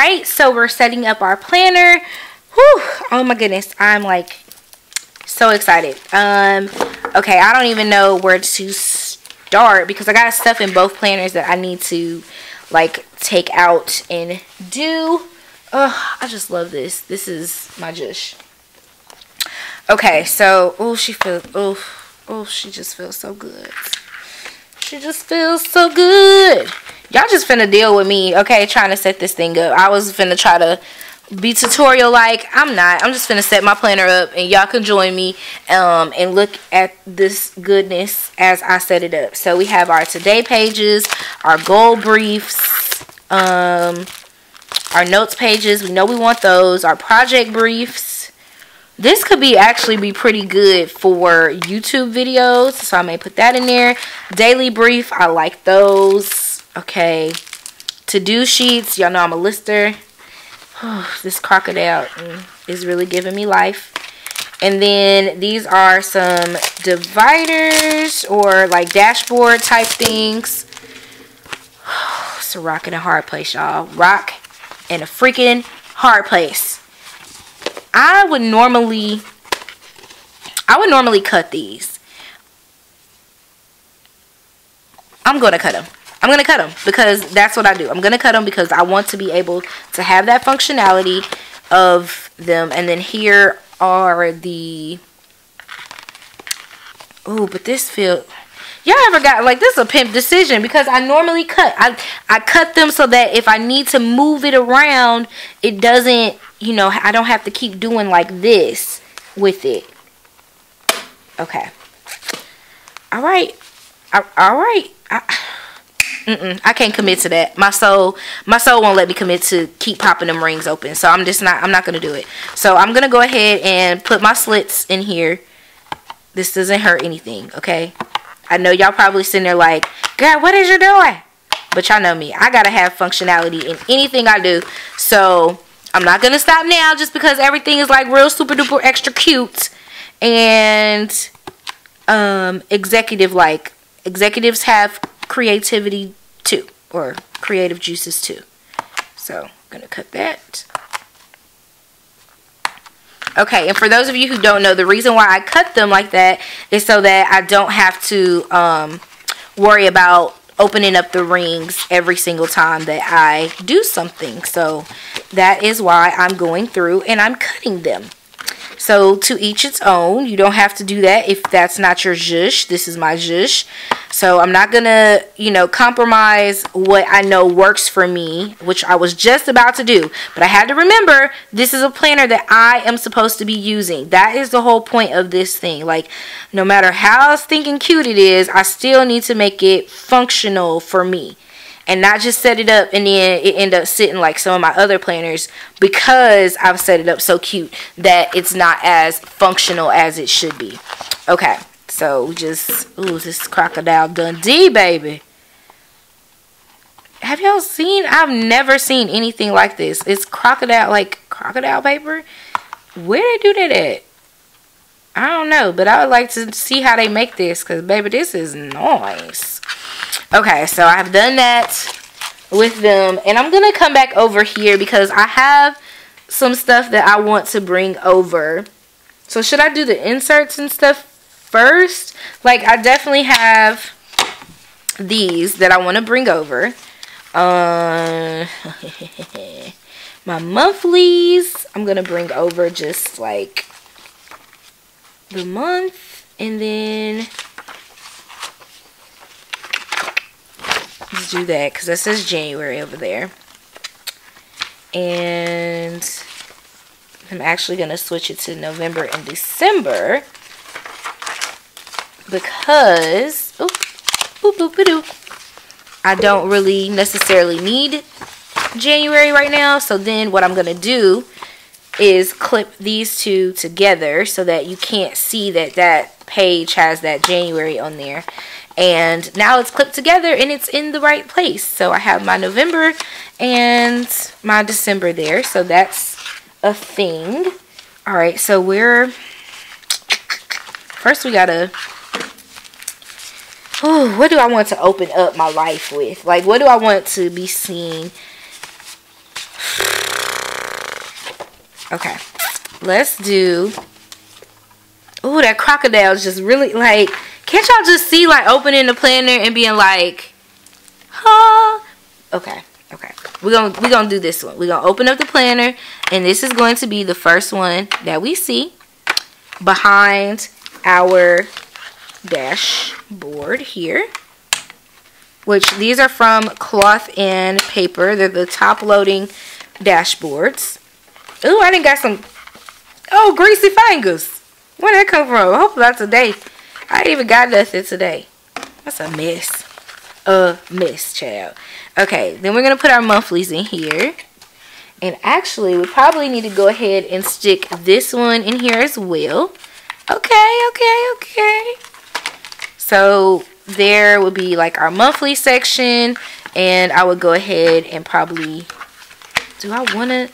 Right, so we're setting up our planner. Whew, oh my goodness, I'm like so excited. Um, okay, I don't even know where to start because I got stuff in both planners that I need to like take out and do. Oh, I just love this. This is my Jush. Okay, so oh, she feels oh, oh, she just feels so good. She just feels so good. Y'all just finna deal with me, okay? Trying to set this thing up. I was finna try to be tutorial like i'm not. I'm just gonna set my planner up and y'all can join me um and look at this goodness as i set it up. So we have our today pages our goal briefs um our notes pages. We know we want those. Our project briefs. This could be actually be pretty good for youtube videos so i may put that in there. Daily brief i like those okay to-do sheets y'all know i'm a lister Oh, this crocodile is really giving me life. And then these are some dividers or like dashboard type things. It's a rock in a hard place, y'all. Rock in a freaking hard place. I would normally, I would normally cut these. I'm going to cut them. I'm going to cut them because that's what I do. I'm going to cut them because I want to be able to have that functionality of them. And then here are the... Oh, but this feel... Y'all ever got, like, this is a pimp decision because I normally cut. I, I cut them so that if I need to move it around, it doesn't, you know, I don't have to keep doing like this with it. Okay. All right. All right. I, Mm-mm, I can't commit to that. My soul, my soul won't let me commit to keep popping them rings open. So I'm just not. I'm not gonna do it. So I'm gonna go ahead and put my slits in here. This doesn't hurt anything, okay? I know y'all probably sitting there like, "Girl, what is you doing?" But y'all know me. I gotta have functionality in anything I do. So I'm not gonna stop now just because everything is like real super duper extra cute and um executive like. Executives have creativity too, or creative juices too. So I'm going to cut that. Okay, and for those of you who don't know, the reason why I cut them like that is so that I don't have to um, worry about opening up the rings every single time that I do something. So that is why I'm going through and I'm cutting them. So to each its own. You don't have to do that if that's not your zhush. This is my zhush. So I'm not going to, you know, compromise what I know works for me, which I was just about to do. But I had to remember this is a planner that I am supposed to be using. That is the whole point of this thing. Like, no matter how stinking cute it is, I still need to make it functional for me and not just set it up and then it end up sitting like some of my other planners because I've set it up so cute that it's not as functional as it should be. Okay, so just, ooh, this Crocodile Dundee, baby. Have y'all seen? I've never seen anything like this. It's crocodile, like crocodile paper. Where they do that at? I don't know, but I would like to see how they make this because, baby, this is nice. Okay, so I've done that with them. And I'm going to come back over here because I have some stuff that I want to bring over. So should I do the inserts and stuff first? Like, I definitely have these that I want to bring over. Uh, my monthlies, I'm going to bring over just like the month. And then Let's do that because that says January over there. And I'm actually going to switch it to November and December because oh, boop, boop, boop, I don't really necessarily need January right now. So then what I'm going to do is clip these two together so that you can't see that that page has that January on there and now it's clipped together and it's in the right place. So I have my November and my December there. So that's a thing. All right so we're first we gotta oh what do I want to open up my life with? Like what do I want to be seen Okay. Let's do... Ooh, that crocodile is just really, like... Can't y'all just see, like, opening the planner and being like... Huh? Okay. Okay. We're to we're gonna do this one. We're to open up the planner. And this is going to be the first one that we see behind our dashboard here which these are from cloth and paper they're the top loading dashboards oh i didn't got some oh greasy fingers where did that come from hopefully a today i ain't even got nothing today. That's a mess. A mess child. Okay then we're gonna put our monthlies in here. And actually we probably need to go ahead and stick this one in here as well. Okay okay okay. So there would be like our monthly section and I would go ahead and probably do I want to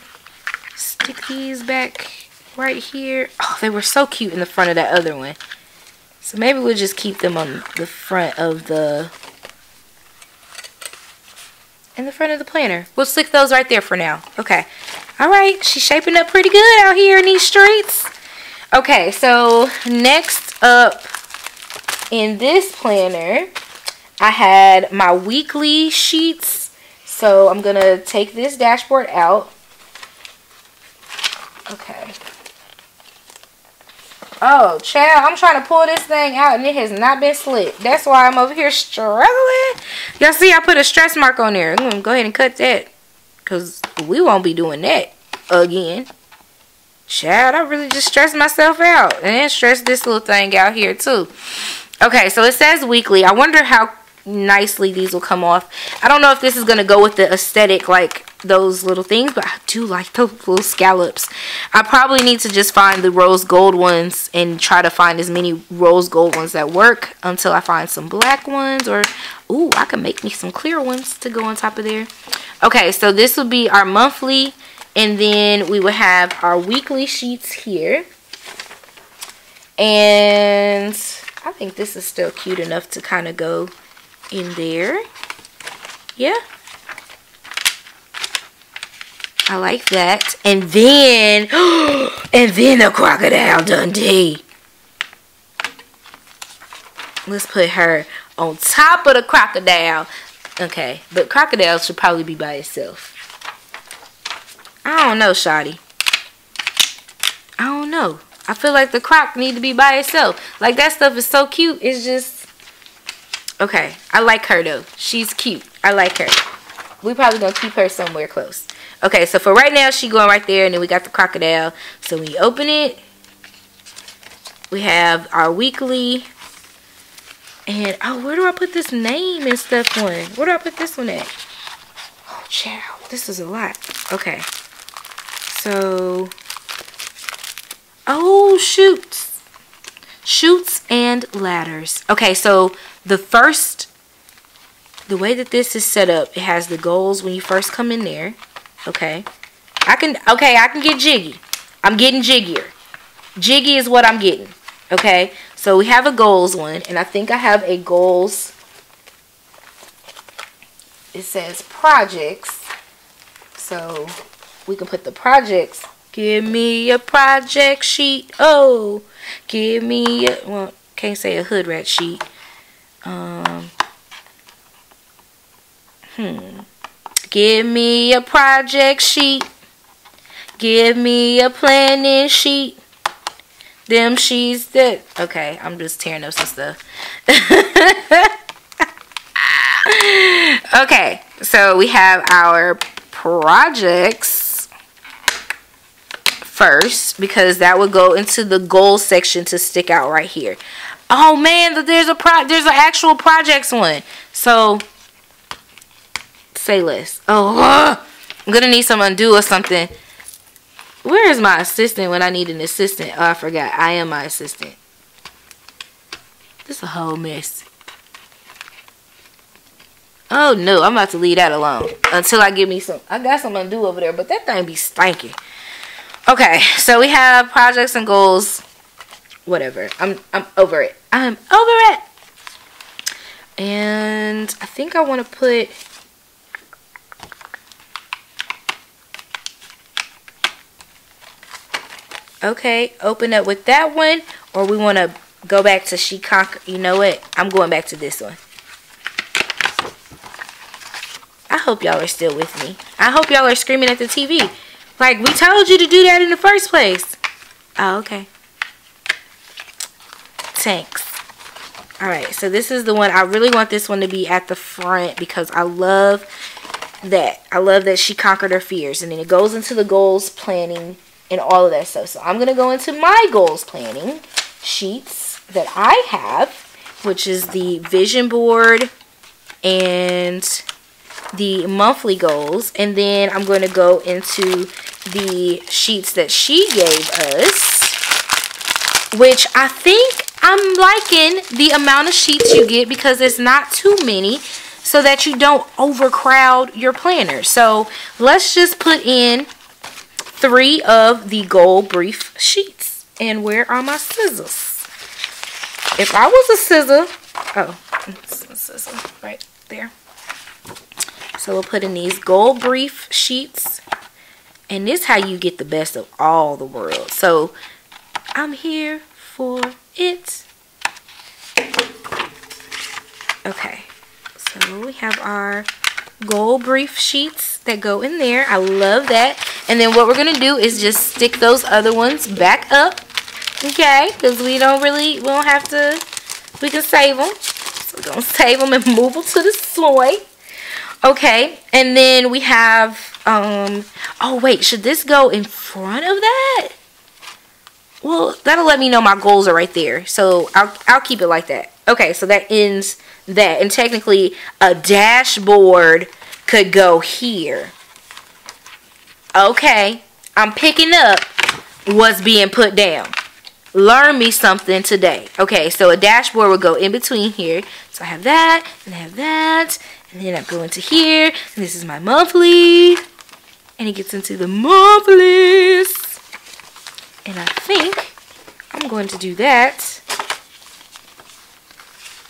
stick these back right here? Oh they were so cute in the front of that other one so maybe we'll just keep them on the front of the in the front of the planner we'll stick those right there for now okay all right she's shaping up pretty good out here in these streets okay so next up in this planner, I had my weekly sheets. So I'm going to take this dashboard out. Okay. Oh, child, I'm trying to pull this thing out and it has not been slit. That's why I'm over here struggling. Y'all see I put a stress mark on there. I'm going to go ahead and cut that. Because we won't be doing that again. Child, I really just stressed myself out. And stressed this little thing out here too. Okay, so it says weekly. I wonder how nicely these will come off. I don't know if this is going to go with the aesthetic like those little things, but I do like those little scallops. I probably need to just find the rose gold ones and try to find as many rose gold ones that work until I find some black ones or, ooh, I can make me some clear ones to go on top of there. Okay, so this would be our monthly and then we would have our weekly sheets here. And I think this is still cute enough to kind of go in there. Yeah. I like that. And then, and then the Crocodile Dundee. Let's put her on top of the crocodile. Okay, but crocodile should probably be by itself. I don't know, Shoddy. I don't know. I feel like the croc need to be by itself. Like that stuff is so cute. It's just okay. I like her though. She's cute. I like her. We probably gonna keep her somewhere close. Okay, so for right now, she going right there, and then we got the crocodile. So when you open it, we have our weekly. And oh, where do I put this name and stuff one? Where do I put this one at? Oh, chow, this is a lot. Okay, so Oh, shoots. Chutes and ladders. Okay, so the first, the way that this is set up, it has the goals when you first come in there. Okay. I can, okay, I can get jiggy. I'm getting jiggier. Jiggy is what I'm getting. Okay. So we have a goals one, and I think I have a goals. It says projects. So we can put the projects Give me a project sheet. Oh, give me a, well, can't say a hood rat sheet. Um, hmm. Give me a project sheet. Give me a planning sheet. Them sheets that, okay, I'm just tearing up some stuff. okay, so we have our projects first because that would go into the goal section to stick out right here. Oh man, there's a pro there's an actual projects one. So say less. Oh, I'm gonna need some Un-du or something. Where is my assistant when I need an assistant? Oh, I forgot. I am my assistant. This is a whole mess. Oh no, I'm about to leave that alone until I get me some. I got some Un-du over there, but that thing be stinking. Okay, so we have projects and goals. Whatever. I'm I'm over it. I'm over it. And I think I want to put Okay, open up with that one. Or we want to go back to She Conquer. You know what? I'm going back to this one. I hope y'all are still with me. I hope y'all are screaming at the TV. Like, we told you to do that in the first place. Oh, okay. Thanks. Alright, so this is the one. I really want this one to be at the front because I love that. I love that she conquered her fears. And then it goes into the goals planning and all of that stuff. So I'm going to go into my goals planning sheets that I have, which is the vision board and the monthly goals. And then I'm going to go into the sheets that she gave us, which I think I'm liking the amount of sheets you get because it's not too many so that you don't overcrowd your planner. So let's just put in three of the goal brief sheets. And where are my scissors? If I was a scissor, oh, scissor right there. So we'll put in these goal brief sheets. And this how you get the best of all the world. So I'm here for it. Okay, so we have our goal brief sheets that go in there. I love that. And then what we're going to do is just stick those other ones back up. Okay, because we don't really, we don't have to, we can save them. So we're going to save them and move them to the side. Okay, and then we have, um, oh wait, should this go in front of that? Well, that'll let me know my goals are right there. So I'll, I'll keep it like that. Okay, so that ends that. And technically, a dashboard could go here. Okay, I'm picking up what's being put down. Learn me something today. Okay, so a dashboard would go in between here. So I have that, and I have that, and then I go into here, this is my monthly. And it gets into the monthlies. And I think I'm going to do that.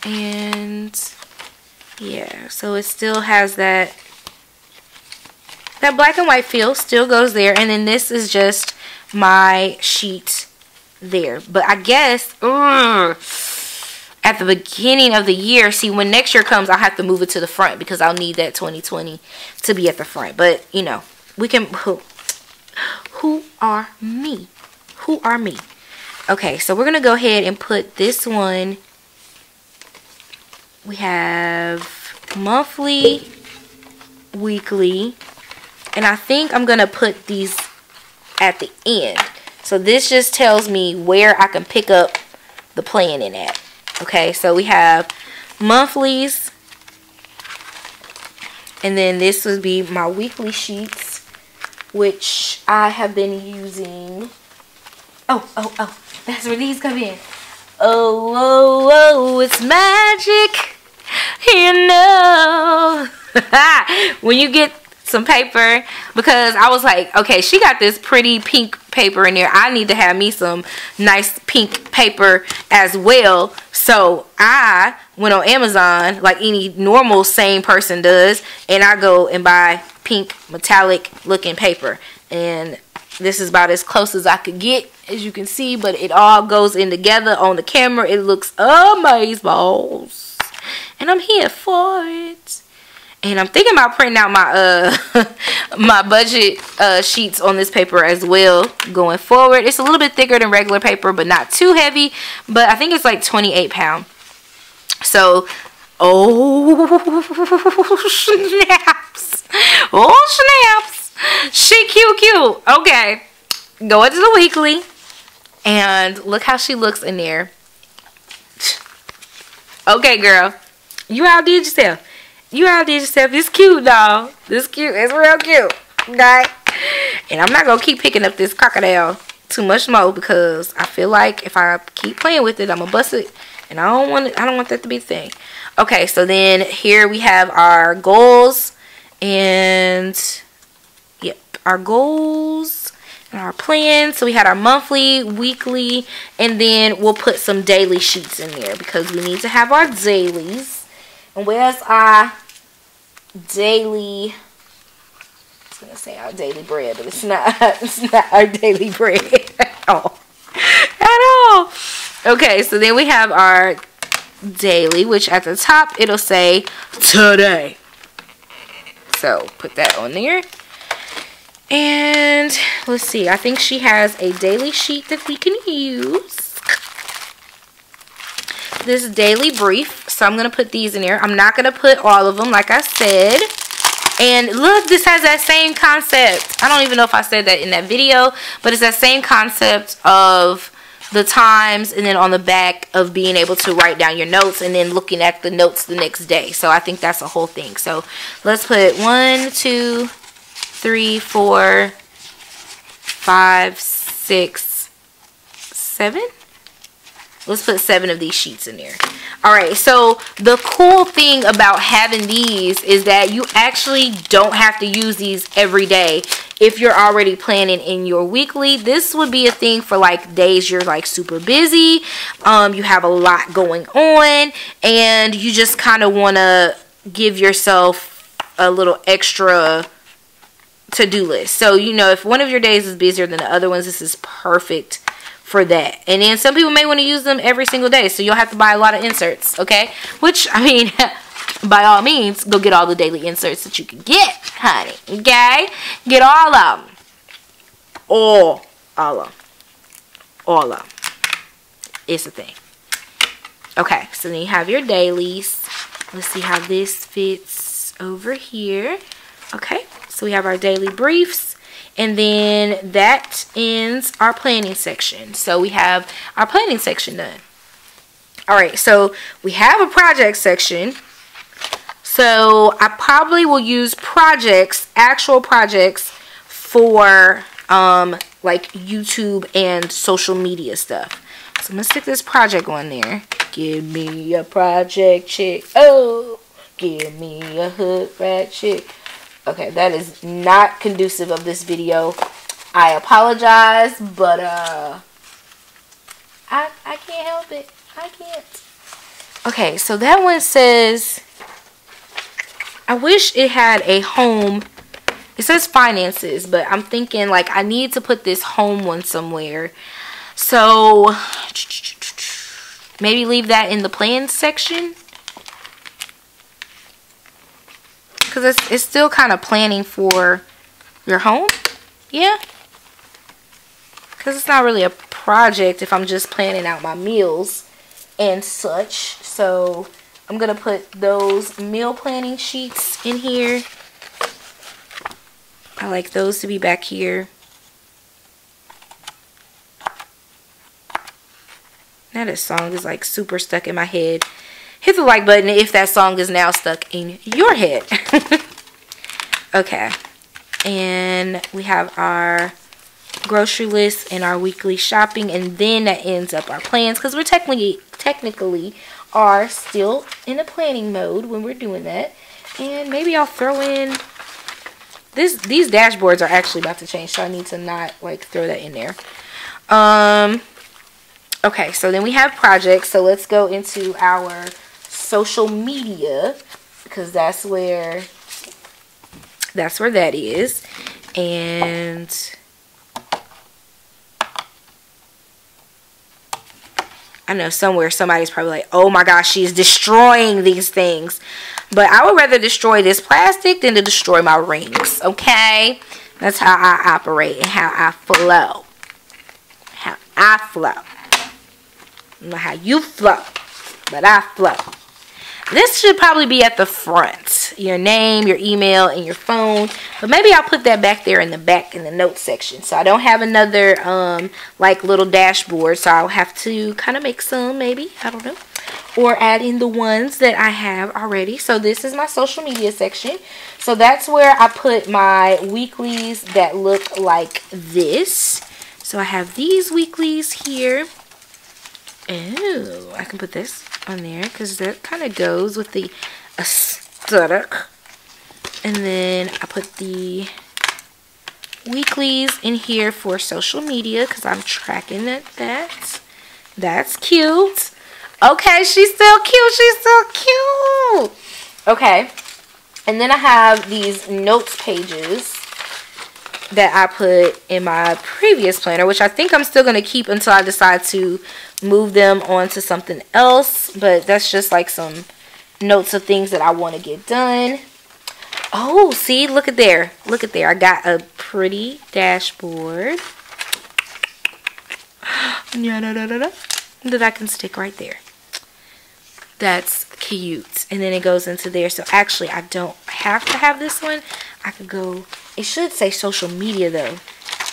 And yeah, so it still has that that black and white feel still goes there. And then this is just my sheet there. But I guess ugh, at the beginning of the year, see when next year comes, I'll have to move it to the front because I'll need that 2020 to be at the front. But, you know, we can, who, who are me? Who are me? Okay, so we're going to go ahead and put this one. We have monthly, weekly, and I think I'm going to put these at the end. So this just tells me where I can pick up the planning at. Okay, so we have monthlies. And then this would be my weekly sheets, which I have been using. Oh, oh, oh, that's where these come in. Oh, oh, oh, it's magic. You know. when you get some paper because I was like, okay, she got this pretty pink paper in there. I need to have me some nice pink paper as well. So I went on Amazon like any normal sane person does and I go and buy pink metallic looking paper. And this is about as close as I could get as you can see but it all goes in together on the camera. It looks amazing. balls And I'm here for it. And I'm thinking about printing out my uh my budget uh sheets on this paper as well going forward. It's a little bit thicker than regular paper but not too heavy. But I think it's like 28 pound. So oh snaps. Oh snaps she cute cute okay go into the weekly and look how she looks in there okay girl you outdid yourself you outdid yourself. It's cute, though. This cute. It's real cute. Okay? And I'm not going to keep picking up this crocodile too much more because I feel like if I keep playing with it, I'm going to bust it. And I don't want it, I don't want that to be a thing. Okay, so then here we have our goals. And, our goals and our plans. So we had our monthly, weekly, and then we'll put some daily sheets in there because we need to have our dailies. And where's our daily, I was gonna say our daily bread, but it's not. It's not our daily bread at all. At all. Okay, so then we have our daily, which at the top it'll say today. So put that on there. And let's see, I think she has a daily sheet that we can use. This daily brief. So I'm going to put these in here. I'm not going to put all of them, like I said. And look, this has that same concept. I don't even know if I said that in that video, but it's that same concept of the times and then on the back of being able to write down your notes and then looking at the notes the next day. So I think that's a whole thing. So let's put one, two, three, four, five, six, seven. Let's put seven of these sheets in there. All right, so the cool thing about having these is that you actually don't have to use these every day if you're already planning in your weekly. This would be a thing for like days you're like super busy, um, you have a lot going on, and you just kind of want to give yourself a little extra to-do list. So, you know, if one of your days is busier than the other ones, this is perfect for that. And then some people may want to use them every single day. So you'll have to buy a lot of inserts, okay? Which, I mean, by all means, go get all the daily inserts that you can get, honey. Okay? Get all of them. All. All of them. All of them. It's a thing. Okay, so then you have your dailies. Let's see how this fits over here. Okay, so we have our daily briefs. And then that ends our planning section. So we have our planning section done. All right, so we have a project section. So I probably will use projects, actual projects for um, like YouTube and social media stuff. So I'm to stick this project on there. Give me a project chick. Oh, give me a hood rat chick. Okay, that is not conducive of this video. I apologize, but uh, I, I can't help it. I can't. Okay, so that one says, I wish it had a home. It says finances, but I'm thinking like I need to put this home one somewhere. So maybe leave that in the plans section. Because it's, it's still kind of planning for your home. Yeah. Because it's not really a project if I'm just planning out my meals and such. So I'm going to put those meal planning sheets in here. I like those to be back here. Now this song is like super stuck in my head hit the like button if that song is now stuck in your head. okay. And we have our grocery list and our weekly shopping and then that ends up our plans because we're technically technically are still in a planning mode when we're doing that and maybe I'll throw in this these dashboards are actually about to change so I need to not like throw that in there um okay so then we have projects so let's go into our social media because that's where that's where that is and I know somewhere somebody's probably like, oh my gosh, she's destroying these things. But I would rather destroy this plastic than to destroy my rings, okay? That's how I operate and how I flow. How I flow. Not how you flow, but I flow. This should probably be at the front. Your name, your email, and your phone. But maybe I'll put that back there in the back in the notes section. So I don't have another um, like little dashboard. So I'll have to kind of make some maybe. I don't know. Or add in the ones that I have already. So this is my social media section. So that's where I put my weeklies that look like this. So I have these weeklies here. Oh, I can put this on there because that kind of goes with the aesthetic. And then I put the weeklies in here for social media because I'm tracking that. That's, that's cute. Okay, she's still cute. She's still cute. Okay. And then I have these notes pages. that I put in my previous planner, which I think I'm still going to keep until I decide to move them onto something else. But that's just like some notes of things that I want to get done. Oh, see, look at there. Look at there. I got a pretty dashboard. that I can stick right there. That's cute. And then it goes into there. So actually, I don't have to have this one. I could go, it should say social media though.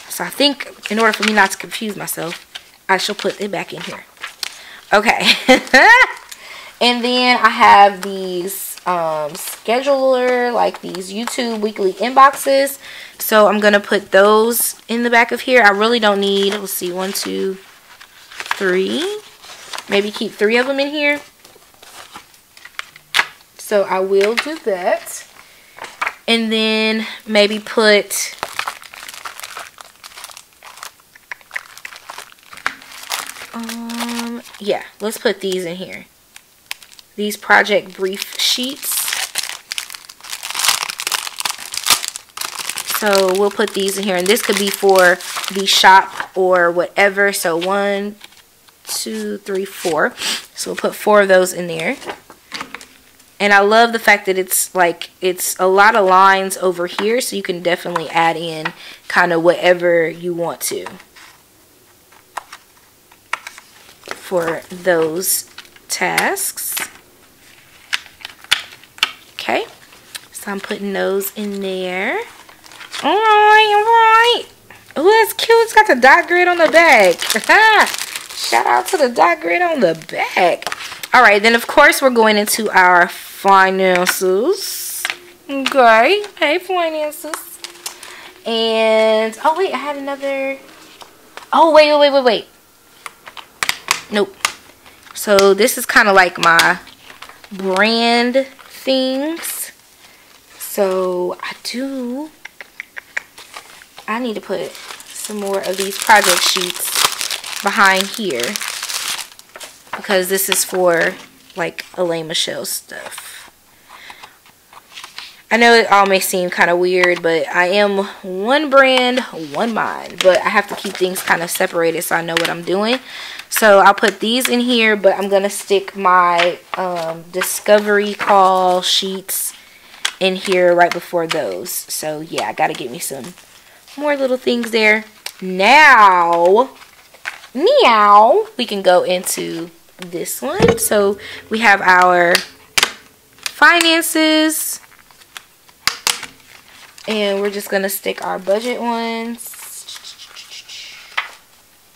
So I think in order for me not to confuse myself, I shall put it back in here. Okay. and then I have these um, scheduler, like these YouTube weekly inboxes. So I'm going to put those in the back of here. I really don't need, let's see, one, two, three. Maybe keep three of them in here. So I will do that. And then maybe put um yeah, let's put these in here. These project brief sheets. So we'll put these in here. And this could be for the shop or whatever. So one, two, three, four. So we'll put four of those in there. And I love the fact that it's like, it's a lot of lines over here. So you can definitely add in kind of whatever you want to. For those tasks. Okay. So I'm putting those in there. Alright, alright. Oh, that's cute. It's got the dot grid on the back. Shout out to the dot grid on the back. Alright, then of course we're going into our finances. Okay. Hey, finances. And, oh wait, I had another. Oh, wait, wait, wait, wait. Nope. So this is kind of like my brand things. So I do I need to put some more of these project sheets behind here because this is for like Elaine Michelle stuff. I know it all may seem kind of weird, but I am one brand, one mind. But I have to keep things kind of separated so I know what I'm doing. So I'll put these in here, but I'm going to stick my um, discovery call sheets in here right before those. So yeah, I got to get me some more little things there. Now, meow, we can go into this one. So we have our finances. And we're just going to stick our budget ones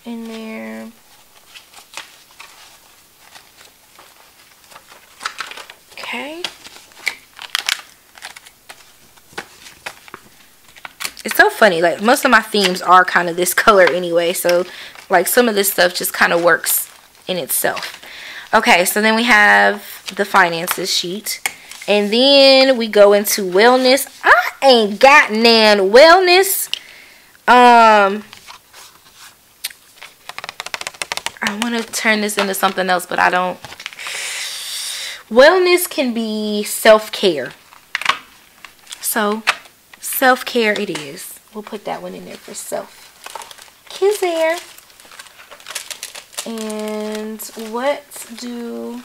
in there. Okay. it's so funny like most of my themes are kind of this color anyway so like some of this stuff just kind of works in itself okay so then we have the finances sheet and then we go into wellness I ain't got nan wellness um I want to turn this into something else but I don't wellness can be self-care so Self-care it is. We'll put that one in there for self. Kiss air. And what do...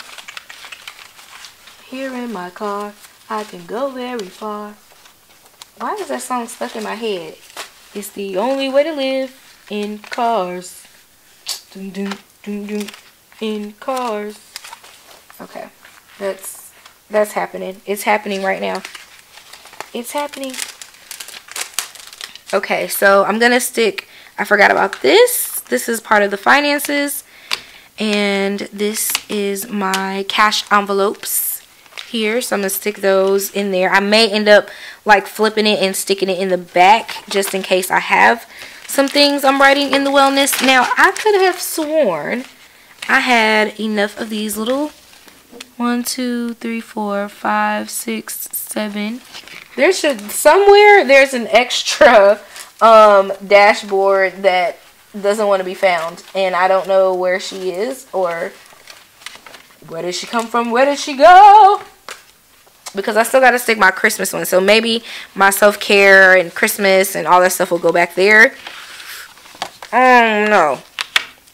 Here in my car, I can go very far. Why is that song stuck in my head? It's the only way to live in cars. Dun, dun, dun, dun, in cars. Okay. That's that's happening. It's happening right now. It's happening. Okay, so I'm going to stick, I forgot about this. This is part of the finances. And this is my cash envelopes here. So I'm going to stick those in there. I may end up like flipping it and sticking it in the back just in case I have some things I'm writing in the wellness. Now, I could have sworn I had enough of these little one, two, three, four, five, six, seven, there should somewhere there's an extra um dashboard that doesn't want to be found and I don't know where she is or where did she come from where did she go because I still got to stick my Christmas one. So maybe my self-care and Christmas and all that stuff will go back there. I don't know.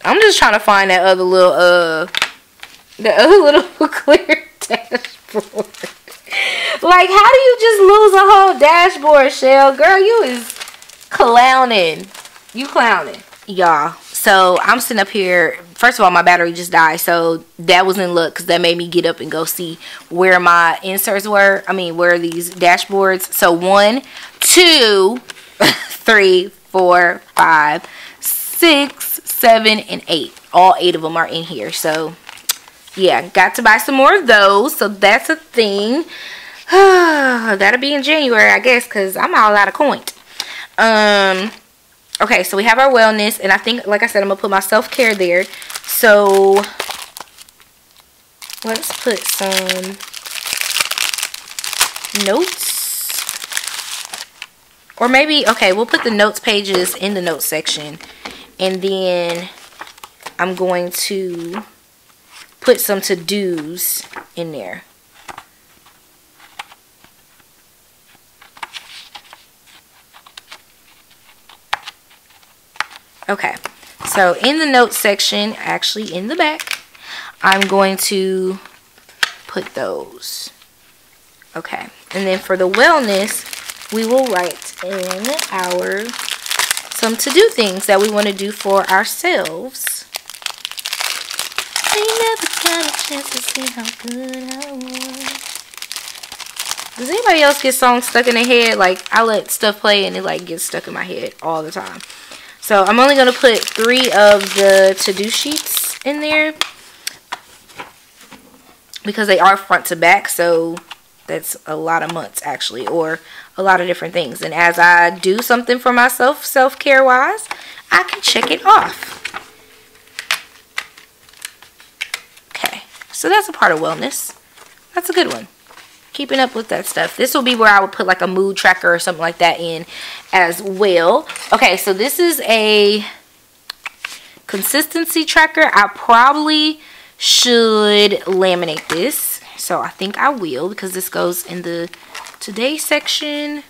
I'm just trying to find that other little, uh, the other little clear dashboard. like, how do you just lose a whole dashboard, Shell? Girl, you is clowning. You clowning. Y'all, so I'm sitting up here. First of all, my battery just died. So that was in luck because that made me get up and go see where my inserts were. I mean, where these dashboards. So one, two, three, four, five, six, seven, and eight. All eight of them are in here. So yeah, got to buy some more of those. So that's a thing. That'll be in January, I guess, because I'm all out of coins. Um, okay, so we have our wellness, and I think, like I said, I'm to put my self-care there. So, let's put some notes. Or maybe, okay, we'll put the notes pages in the notes section. And then I'm going to put some to-dos in there. Okay, so in the notes section, actually in the back, I'm going to put those. Okay, and then for the wellness, we will write in our some to-do things that we want to do for ourselves. never got a chance to see how good I was. Does anybody else get songs stuck in their head? Like, I let stuff play and it, like, gets stuck in my head all the time. So I'm only going to put three of the to-do sheets in there because they are front to back. So that's a lot of months actually or a lot of different things. And as I do something for myself self-care wise, I can check it off. Okay, so that's a part of wellness. That's a good one keeping up with that stuff. This will be where I would put like a mood tracker or something like that in as well. Okay, so this is a consistency tracker. I probably should laminate this. So I think I will because this goes in the today section.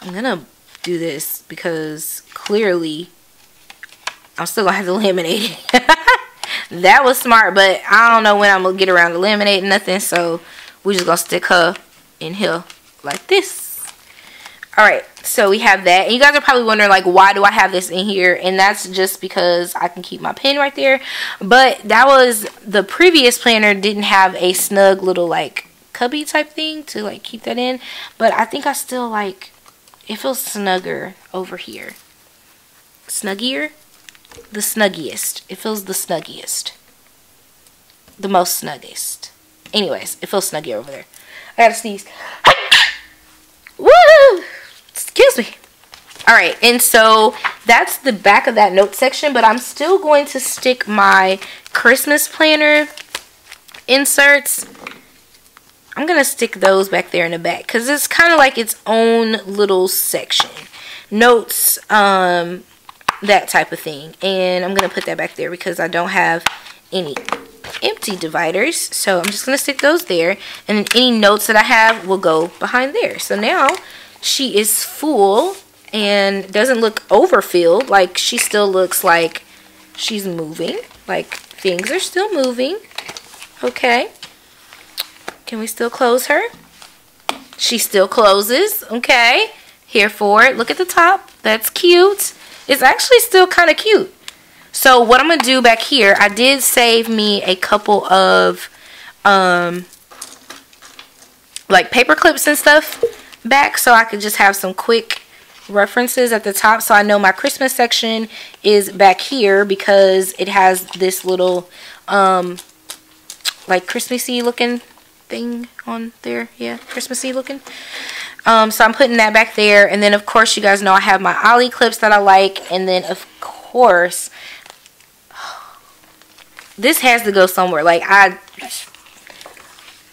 I'm going to do this because clearly I'm still going to have to laminate it. That was smart but i don't know when i'm gonna get around to laminating nothing so we're just gonna stick her in here like this. All right so we have that. And you guys are probably wondering like why do i have this in here? And that's just because i can keep my pen right there. But that was the previous planner didn't have a snug little like cubby type thing to like keep that in. But i think i still like it feels snugger over here. Snuggier the snuggiest. It feels the snuggiest. The most snuggest. Anyways, it feels snuggy over there. I gotta sneeze. Woo! Excuse me. Alright, and so that's the back of that note section, but I'm still going to stick my Christmas planner inserts. I'm going to stick those back there in the back because it's kind of like its own little section. Notes, um, that type of thing. And I'm going to put that back there because I don't have any empty dividers. So I'm just going to stick those there. And then any notes that I have will go behind there. So now she is full and doesn't look overfilled. Like she still looks like she's moving. Like things are still moving. Okay. Can we still close her? She still closes. Okay. Here for it. Look at the top. That's cute. It's actually still kind of cute. So what I'm going to do back here, I did save me a couple of um, like paper clips and stuff back so I could just have some quick references at the top so I know my Christmas section is back here because it has this little um, like Christmassy looking thing on there. Yeah, Christmassy looking. Um, so I'm putting that back there. And then, of course, you guys know I have my Ollie clips that I like. And then, of course, this has to go somewhere. Like, I...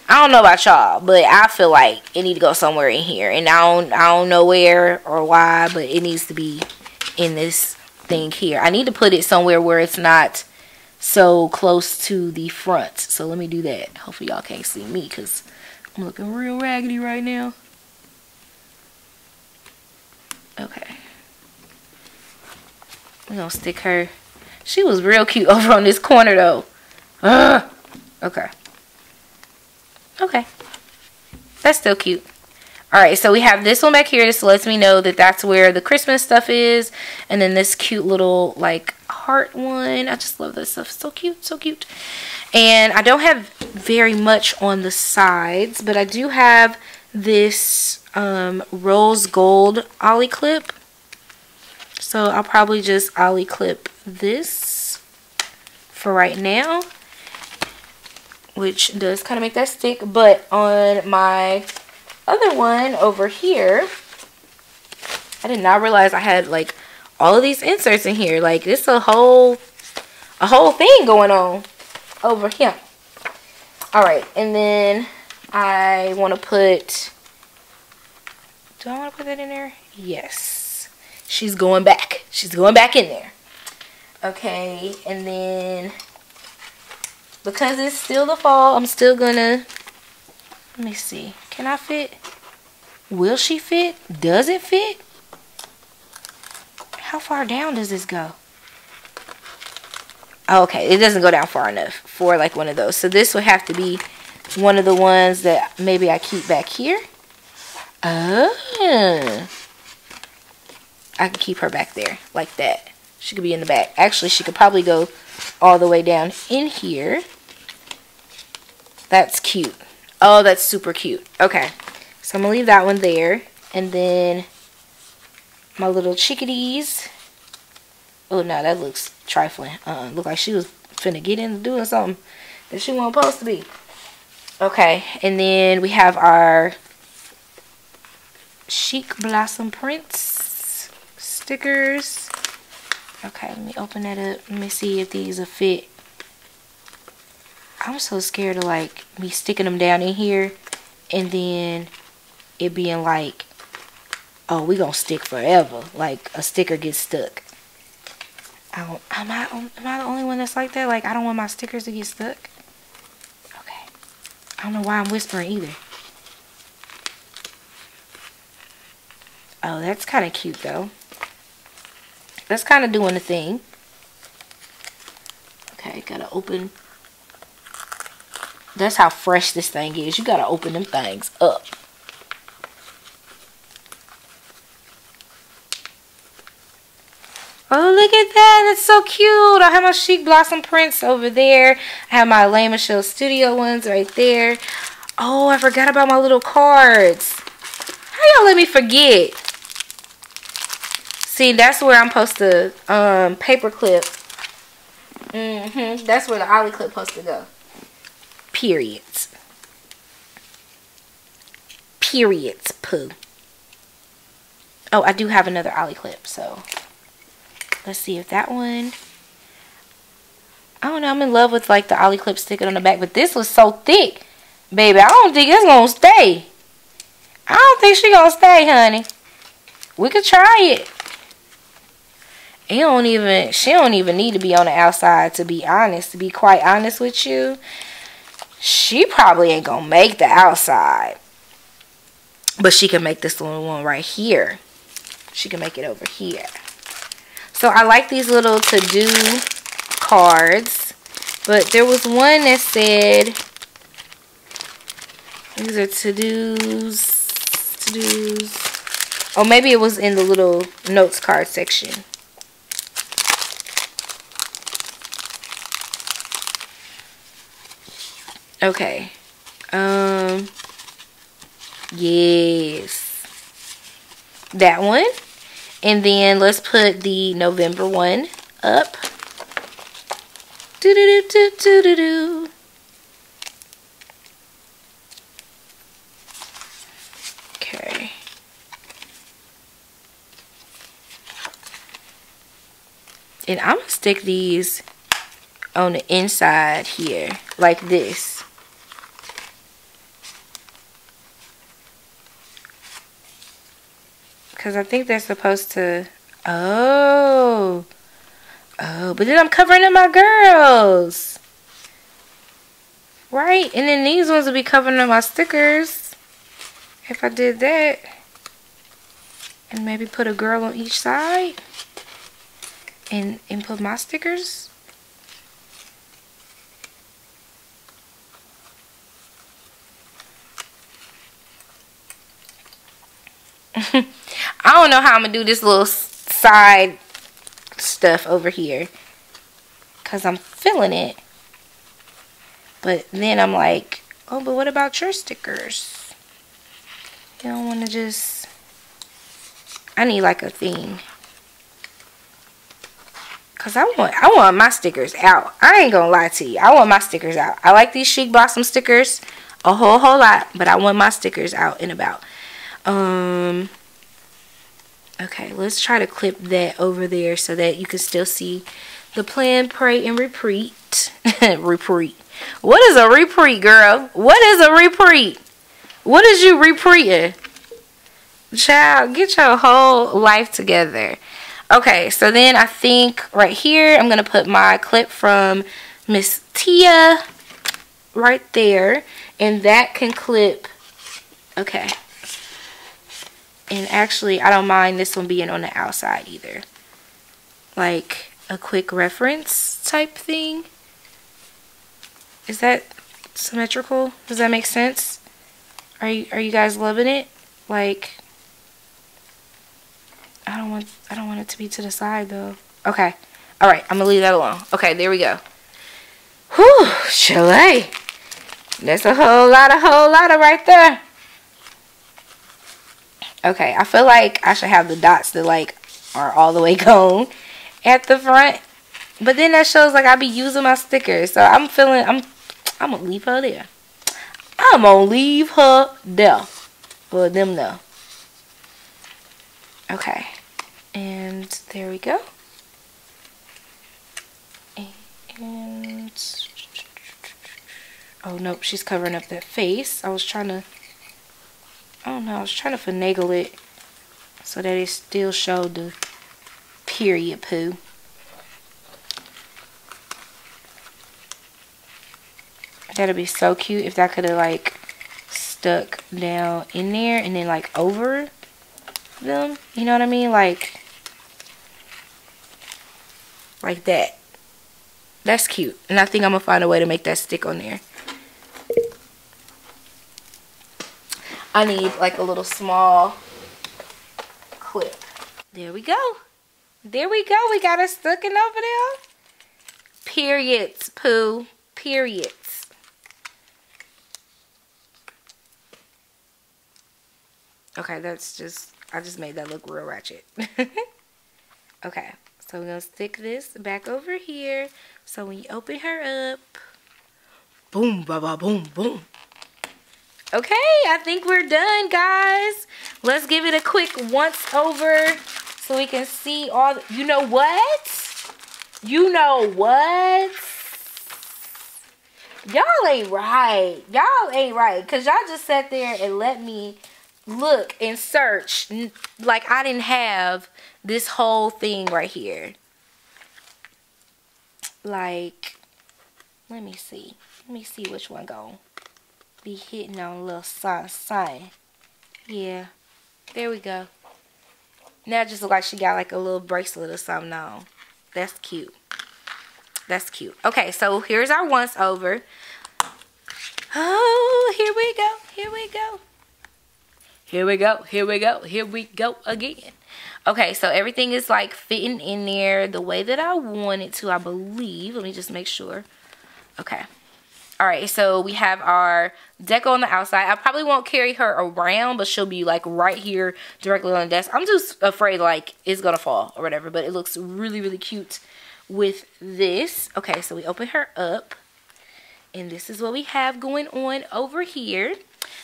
I don't know about y'all, but I feel like it need to go somewhere in here. And I don't, I don't know where or why, but it needs to be in this thing here. I need to put it somewhere where it's not so close to the front. So let me do that. Hopefully y'all can't see me because I'm looking real raggedy right now. Okay. We're gonna stick her. She was real cute over on this corner though. Ugh. Okay. Okay. That's still cute. Alright, so we have this one back here. This lets me know that that's where the Christmas stuff is. And then this cute little, like, heart one. I just love this stuff. So cute, so cute. And I don't have very much on the sides, but I do have this um, rose gold ollie clip. So I'll probably just ollie clip this for right now, which does kind of make that stick. But on my other one over here, I did not realize I had like all of these inserts in here. Like this a whole, a whole thing going on over here. All right, and then I want to put, do I want to put that in there? Yes. She's going back. She's going back in there. Okay, and then because it's still the fall, I'm still gonna, let me see. Can I fit? Will she fit? Does it fit? How far down does this go? Okay, it doesn't go down far enough for like one of those. So this would have to be one of the ones that maybe I keep back here. Oh. I can keep her back there like that. She could be in the back. Actually, she could probably go all the way down in here. That's cute. Oh, that's super cute. Okay. So I'm going to leave that one there. And then my little chickadees. Oh, no, that looks trifling. Uh, look like she was finna get into doing something that she wasn't supposed to be. Okay, and then we have our Chic Blossom Prints stickers. Okay, let me open that up. Let me see if these will fit. I'm so scared of like me sticking them down in here and then it being like, oh, we gonna stick forever. Like a sticker gets stuck. I am I am I the only one that's like that? Like I don't want my stickers to get stuck. I don't know why I'm whispering either. Oh, that's kind of cute though. That's kind of doing the thing. Okay, gotta open that's how fresh this thing is. You got to open them things up. Oh, look at that. That's so cute. I have my Chic Blossom prints over there. I have my Elaine Michelle Studio ones right there. Oh, I forgot about my little cards. How y'all let me forget? See, that's where I'm supposed to um, paper clip. Mm-hmm. That's where the ollie clip supposed to go periods. Periods, poo. Oh, I do have another ollie clip, so let's see if that one. I don't know, I'm in love with like the ollie clip sticking on the back, but this was so thick. Baby, I don't think it's gonna stay. I don't think she gonna stay, honey. We could try it. It don't even, she don't even need to be on the outside to be honest, to be quite honest with you she probably ain't gonna make the outside but she can make this little one right here she can make it over here so I like these little to-do cards but there was one that said these are to-dos to-dos oh maybe it was in the little notes card section Okay. Um. Yes. That one. And then let's put the November one up. Okay. And I'm gonna stick these on the inside here like this. Because I think they're supposed to... Oh. Oh, but then I'm covering up my girls. Right? And then these ones will be covering up my stickers. If I did that. And maybe put a girl on each side. And, and put my stickers. I don't know how I'm going to do this little side stuff over here. Because I'm feeling it. But then I'm like, oh, but what about your stickers? You don't want to just... I need like a theme. Cause I want I want my stickers out. I ain't gonna lie to you. I want my stickers out. I like these Chic Blossom stickers a whole whole lot, but I want my stickers out and about. Um Okay, let's try to clip that over there so that you can still see the plan, pray, and repeat. repeat. What is a repeat, girl? What is a repeat? What is you repeating? Child, get your whole life together. Okay, so then I think right here, I'm going to put my clip from Miss Tia right there. And that can clip, okay, and actually, I don't mind this one being on the outside either. Like a quick reference type thing. Is that symmetrical? Does that make sense? Are you are you guys loving it? Like I don't want I don't want it to be to the side though. Okay. Alright, I'm gonna leave that alone. Okay, there we go. Whew, chalet. That's a whole lot of whole lot of right there. Okay, I feel like I should have the dots that like are all the way gone at the front. But then that shows like I be using my stickers. So I'm feeling I'm I'm gonna leave her there. I'm gonna leave her there. For them though. Okay. And there we go. And oh nope, she's covering up that face. I was trying to I don't know, I was trying to finagle it so that it still showed the period poo. That'd be so cute if that could have like stuck down in there and then like over them. You know what I mean? Like, like that. That's cute. And I think I'm to find a way to make that stick on there. I need like a little small clip. There we go. There we go. We got it stuck in over there. Periods, poo. Periods. Okay, that's just, I just made that look real ratchet. okay, so we're going to stick this back over here. So when you open her up, boom, ba ba boom, boom. Okay, I think we're done, guys. Let's give it a quick once over so we can see all, the, you know what? You know what? Y'all ain't right. Y'all ain't right. Because y'all just sat there and let me look and search like I didn't have this whole thing right here. Like, let me see. Let me see which one go be hitting on a little sign, sign. Yeah, there we go. Now just look like she got like a little bracelet or something on. That's cute. That's cute. Okay, so here's our once over. Oh, here we go. Here we go. Here we go. Here we go. Here we go again. Okay, so everything is like fitting in there the way that I want it to, I believe. Let me just make sure. Okay. All right, so we have our deco on the outside. I probably won't carry her around, but she'll be like right here directly on the desk. I'm just afraid like it's gonna fall or whatever, but it looks really, really cute with this. Okay, so we open her up and this is what we have going on over here.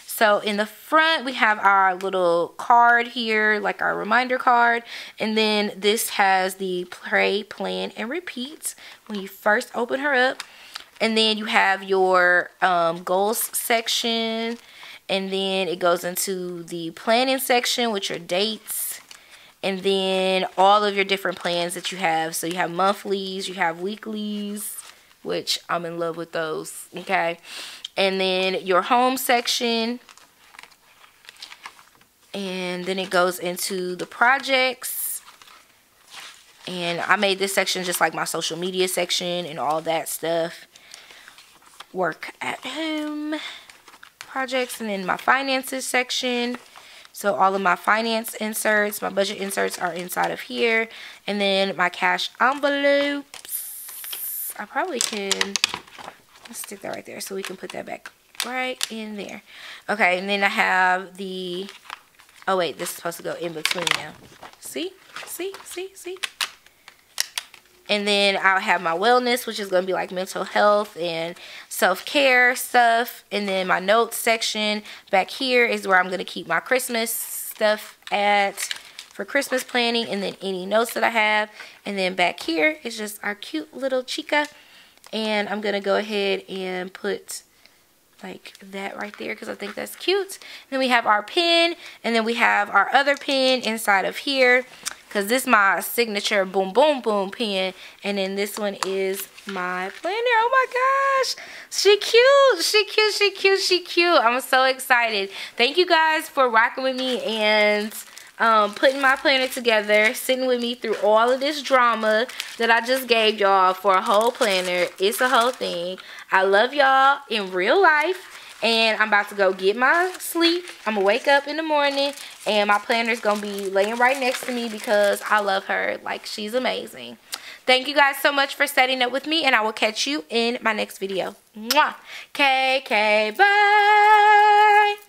So in the front, we have our little card here, like our reminder card. And then this has the pray, plan, and repeat. When you first open her up, and then you have your um, goals section and then it goes into the planning section with your dates and then all of your different plans that you have. So you have monthlies, you have weeklies, which I'm in love with those, okay? And then your home section, and then it goes into the projects. And I made this section just like my social media section and all that stuff. Work at home projects and then my finances section so all of my finance inserts, my budget inserts are inside of here. And then my cash envelopes. I probably can, let's stick that right there so we can put that back right in there. Okay, and then I have the, oh wait, this is supposed to go in between now. See, see, see, see. And then I'll have my wellness, which is going to be like mental health and self-care stuff. And then my notes section back here is where I'm going to keep my Christmas stuff at for Christmas planning. And then any notes that I have. And then back here is just our cute little chica. And I'm going to go ahead and put like that right there because I think that's cute. And then we have our pen. And then we have our other pen inside of here because this is my signature boom boom boom pen and then this one is my planner. Oh my gosh. She cute. She cute. She cute. She cute. I'm so excited. Thank you guys for rocking with me and um, putting my planner together sitting with me through all of this drama that i just gave y'all for a whole planner. It's a whole thing. I love y'all in real life and I'm about to go get my sleep. I'm to wake up in the morning and my planner's to be laying right next to me because I love her. Like, she's amazing. Thank you guys so much for setting up with me and I will catch you in my next video. Mwah. KK, bye.